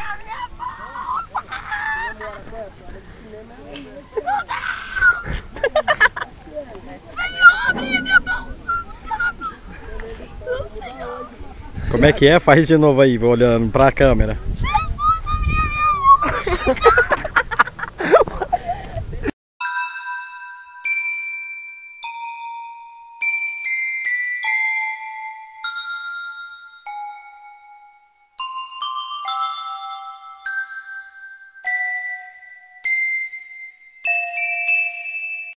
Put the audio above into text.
a minha bolsa! Meu Deus! Senhor, abre a minha bolsa! Não, Senhor! Como é que é? Faz de novo aí, olhando pra câmera. Jesus, abre a minha bolsa!